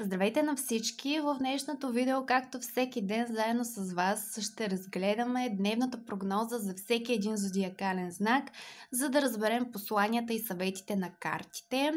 Здравейте на всички! В днешното видео, както всеки ден, заедно с вас ще разгледаме дневната прогноза за всеки един зодиакален знак, за да разберем посланията и съветите на картите.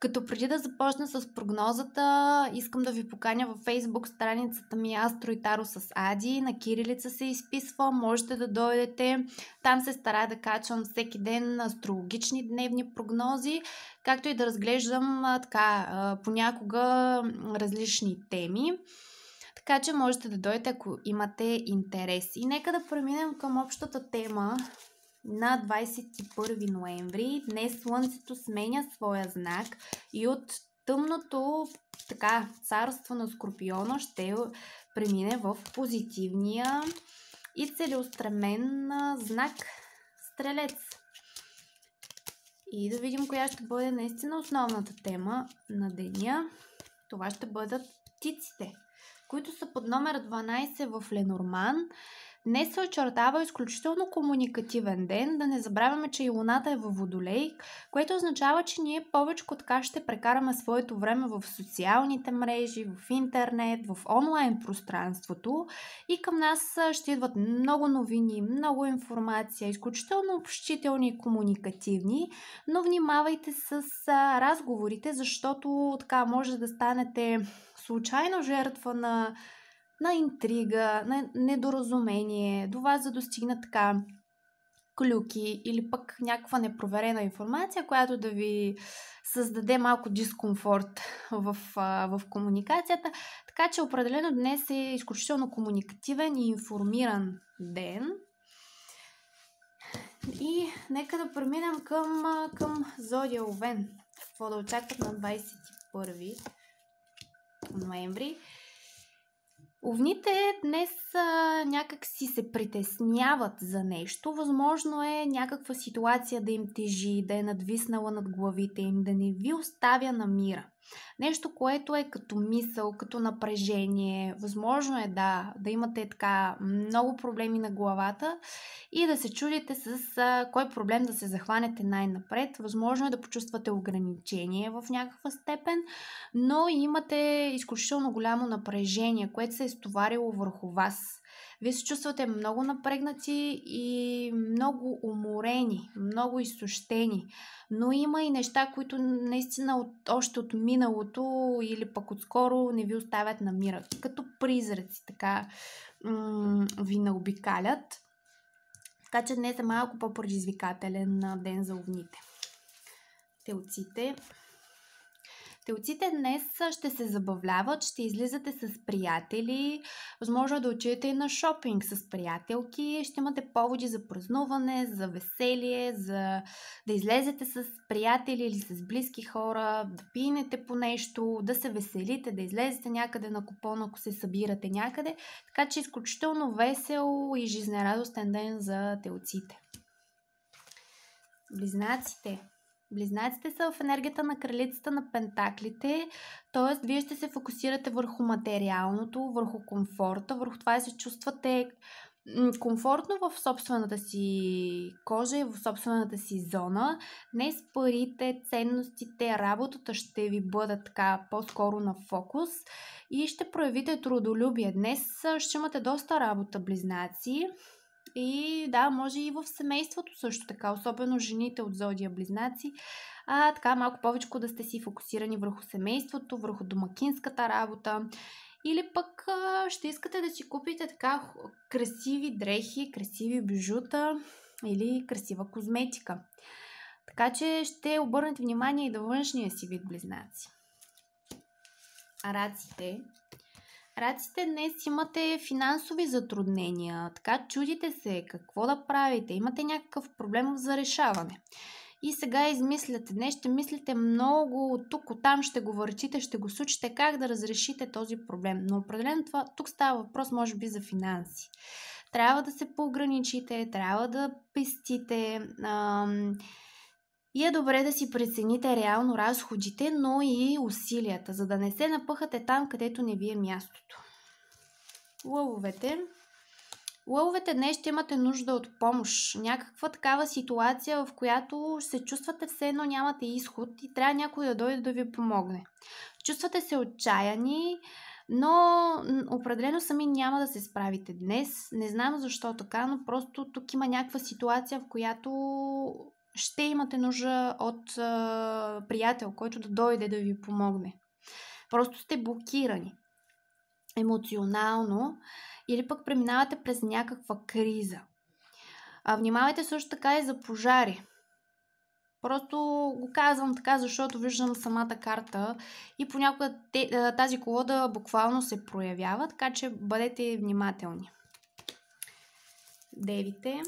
Като преди да започна с прогнозата, искам да ви поканя във Facebook страницата ми Астро и Таро с Ади. На кирилица се изписва, можете да дойдете. Там се старая да качвам всеки ден астрологични дневни прогнози, както и да разглеждам така понякога различни теми. Така че можете да дойдете, ако имате интерес. И нека да преминем към общата тема на 21 ноември. Днес Слънцето сменя своя знак и от тъмното така, царство на Скорпиона ще премине в позитивния и целеустремен знак Стрелец. И да видим коя ще бъде наистина основната тема на деня. Това ще бъдат птиците, които са под номер 12 в Ленорман. Днес се очертава изключително комуникативен ден. Да не забравяме, че и Луната е във Водолей, което означава, че ние повече така ще прекараме своето време в социалните мрежи, в интернет, в онлайн пространството и към нас ще идват много новини, много информация, изключително общителни и комуникативни, но внимавайте с разговорите, защото така може да станете случайно жертва на на интрига, на недоразумение, до вас да достигна така клюки или пък някаква непроверена информация, която да ви създаде малко дискомфорт в, в комуникацията. Така че определено днес е изключително комуникативен и информиран ден. И нека да преминем към, към Зодия Овен. Какво да очакват на 21 ноември. Овните днес а, някак си се притесняват за нещо. Възможно е някаква ситуация да им тежи, да е надвиснала над главите им, да не ви оставя на мира. Нещо, което е като мисъл, като напрежение. Възможно е да, да имате така много проблеми на главата и да се чудите с а, кой проблем да се захванете най-напред. Възможно е да почувствате ограничение в някаква степен, но имате изключително голямо напрежение, което се е стоварило върху вас. Вие се чувствате много напрегнати и много уморени, много изсущени. Но има и неща, които наистина от, още от миналото или пък отскоро не ви оставят на мира. Като призраци, така м- ви наобикалят. Така че днес е малко по-предизвикателен ден за овните. Телците Телците днес ще се забавляват, ще излизате с приятели, възможно да отидете и на шопинг с приятелки, ще имате поводи за празнуване, за веселие, за да излезете с приятели или с близки хора, да пинете по нещо, да се веселите, да излезете някъде на купон, ако се събирате някъде. Така че изключително весел и жизнерадостен ден за телците. Близнаците. Близнаците са в енергията на кралицата на пентаклите, т.е. вие ще се фокусирате върху материалното, върху комфорта, върху това да се чувствате комфортно в собствената си кожа и в собствената си зона. Днес парите, ценностите, работата ще ви бъдат така по-скоро на фокус и ще проявите трудолюбие. Днес ще имате доста работа, близнаци. И да, може и в семейството също така, особено жените от зодия близнаци, а така малко повече да сте си фокусирани върху семейството, върху домакинската работа. Или пък а, ще искате да си купите така красиви дрехи, красиви бижута или красива козметика. Така че ще обърнете внимание и да външния си вид близнаци. Араците Раците днес имате финансови затруднения, така чудите се какво да правите, имате някакъв проблем за решаване. И сега измисляте, днес ще мислите много, тук, от там ще го върчите, ще го сучите как да разрешите този проблем. Но определено това, тук става въпрос може би за финанси. Трябва да се поограничите, трябва да пестите. Ам, и е добре да си прецените реално разходите, но и усилията, за да не се напъхате там, където не ви е мястото. Лъвовете. Лъвовете днес ще имате нужда от помощ. Някаква такава ситуация, в която се чувствате все едно нямате изход и трябва някой да дойде да ви помогне. Чувствате се отчаяни, но определено сами няма да се справите днес. Не знам защо така, но просто тук има някаква ситуация, в която ще имате нужда от а, приятел, който да дойде да ви помогне. Просто сте блокирани емоционално или пък преминавате през някаква криза. А, внимавайте също така и за пожари. Просто го казвам така, защото виждам самата карта и понякога тази колода буквално се проявява, така че бъдете внимателни. Девите.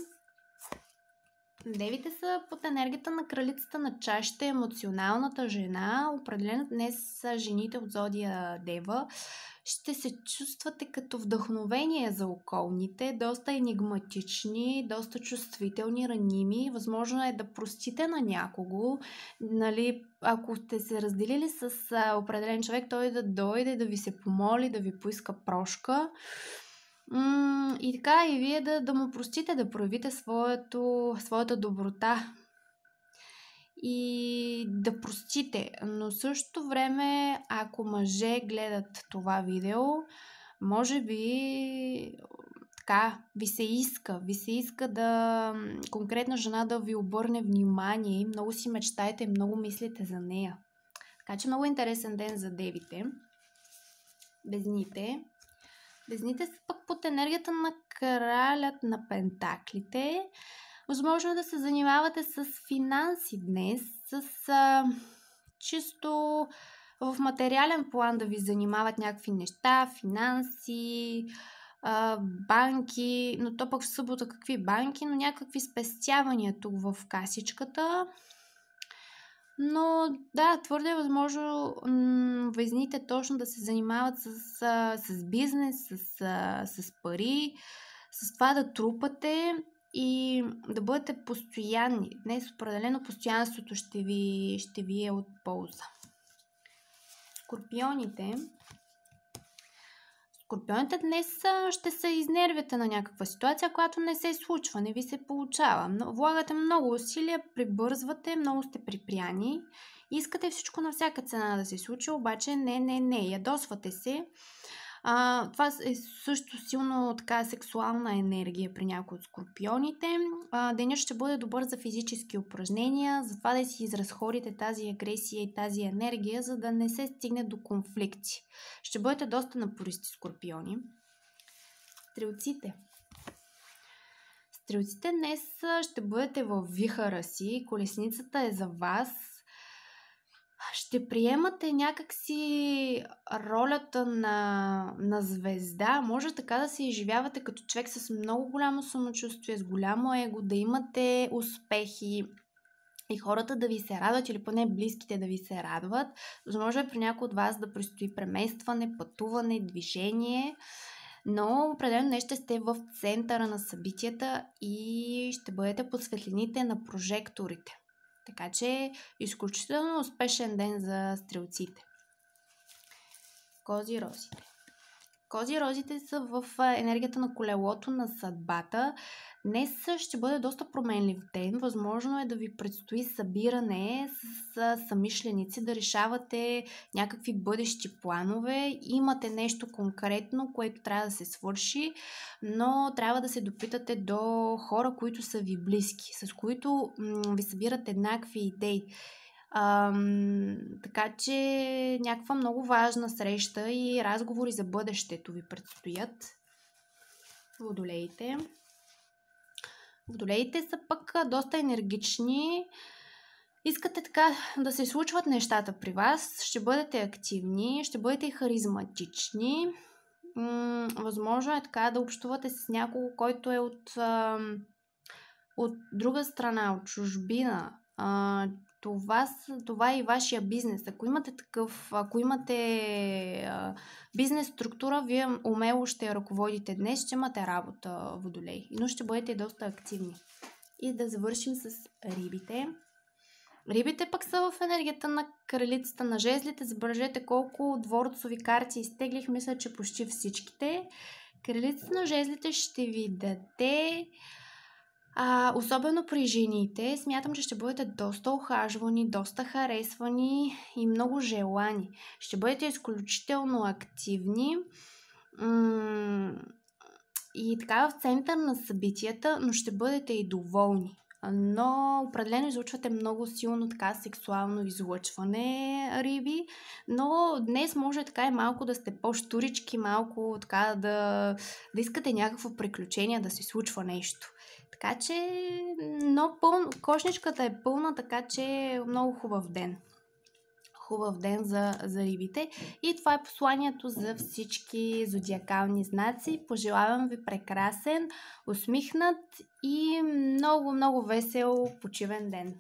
Девите са под енергията на кралицата на чашите, емоционалната жена. Определено днес жените от Зодия Дева ще се чувствате като вдъхновение за околните, доста енигматични, доста чувствителни, раними. Възможно е да простите на някого. Нали, ако сте се разделили с определен човек, той да дойде, да ви се помоли, да ви поиска прошка. М- и така и вие да, да му простите, да проявите своето, своята доброта и да простите. Но същото време, ако мъже гледат това видео, може би така, ви се иска, ви се иска да конкретна жена да ви обърне внимание, много си мечтаете, много мислите за нея. Така че много интересен ден за девите. Безните. Безните са пък под енергията на кралят на пентаклите. Възможно е да се занимавате с финанси днес, с а, чисто в материален план да ви занимават някакви неща, финанси, а, банки, но то пък в събота какви банки, но някакви спестявания тук в касичката. Но да, твърде е възможно м- везните точно да се занимават с, с бизнес, с, с пари, с това да трупате и да бъдете постоянни. Днес определено постоянството ще ви, ще ви е от полза. Скорпионите. Скорпионите днес ще се изнервяте на някаква ситуация, която не се случва, не ви се получава. Влагате много усилия, прибързвате, много сте припряни. Искате всичко на всяка цена да се случи, обаче не, не, не. Ядосвате се а, това е също силно така сексуална енергия при някои от скорпионите. А, денят ще бъде добър за физически упражнения, затова да си изразходите тази агресия и тази енергия, за да не се стигне до конфликти. Ще бъдете доста напористи скорпиони. Стрелците. Стрелците днес ще бъдете във вихара си, колесницата е за вас, ще приемате някакси ролята на, на звезда. Може така да се изживявате като човек с много голямо самочувствие, с голямо его, да имате успехи и хората да ви се радват, или поне близките да ви се радват. Възможно е при някой от вас да предстои преместване, пътуване, движение, но определено не ще сте в центъра на събитията и ще бъдете под светлините на прожекторите. Така че изключително успешен ден за стрелците. Кози розите. Кози розите са в енергията на колелото на съдбата. Днес ще бъде доста променлив ден. Възможно е да ви предстои събиране с самишленици, да решавате някакви бъдещи планове. Имате нещо конкретно, което трябва да се свърши, но трябва да се допитате до хора, които са ви близки, с които ви събират еднакви идеи. Ам, така че някаква много важна среща и разговори за бъдещето ви предстоят. Водолеите. Водолеите са пък доста енергични. Искате така да се случват нещата при вас, ще бъдете активни, ще бъдете харизматични. Възможно е така да общувате с някого, който е от, от друга страна, от чужбина това, това е и вашия бизнес. Ако имате такъв, ако имате бизнес структура, вие умело ще ръководите днес, ще имате работа водолей, но ще бъдете доста активни. И да завършим с рибите. Рибите пък са в енергията на кралицата на жезлите. Забележете колко дворцови карти изтеглих. Мисля, че почти всичките. Кралицата на жезлите ще ви даде а, особено при жените, смятам, че ще бъдете доста охажвани, доста харесвани и много желани. Ще бъдете изключително активни м- и така в център на събитията, но ще бъдете и доволни но определено излучвате много силно така сексуално излъчване, риби, но днес може така и малко да сте по-штурички, малко така да, да искате някакво приключение, да се случва нещо. Така че, но пълно, кошничката е пълна, така че много хубав ден хубав ден за, за рибите. И това е посланието за всички зодиакални знаци. Пожелавам ви прекрасен, усмихнат и много, много весел почивен ден.